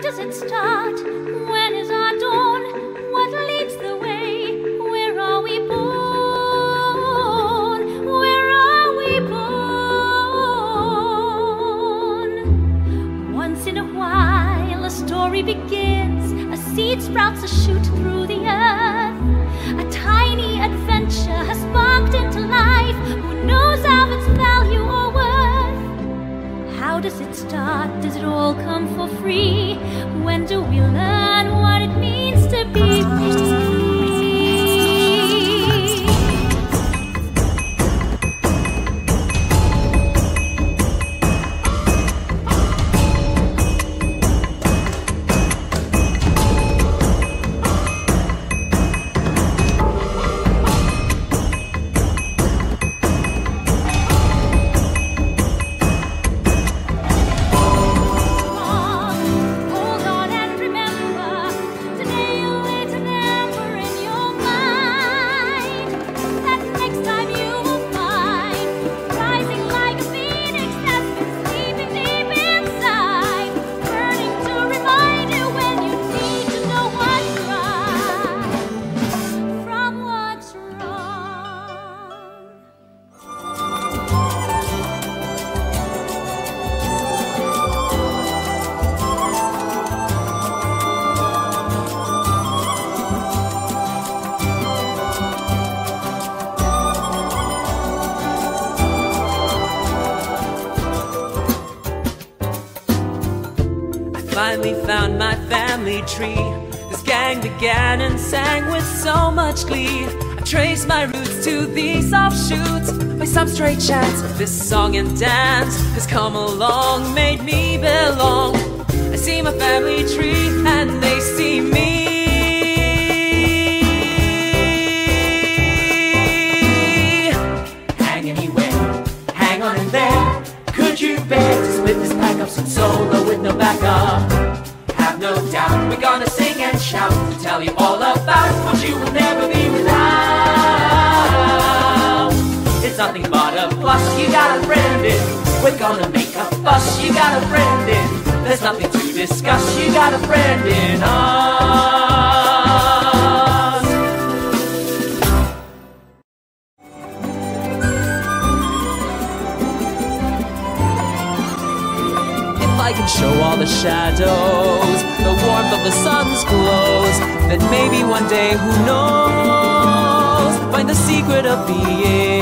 does it start? When is our dawn? What leads the way? Where are we born? Where are we born? Once in a while, a story begins. A seed sprouts a shoot through the earth. How does it start? Does it all come for free? When do we learn what it means to be finally found my family tree. This gang began and sang with so much glee. I traced my roots to these offshoots. By some straight chance, this song and dance has come along, made me belong. I see my family tree solo with no backup? Have no doubt, we're gonna sing and shout to tell you all about what you will never be without. It's nothing but a plus, you got a friend in. We're gonna make a fuss, you got a friend in. There's nothing to discuss, you got a friend in us. I can show all the shadows, the warmth of the sun's glows, then maybe one day, who knows, find the secret of being.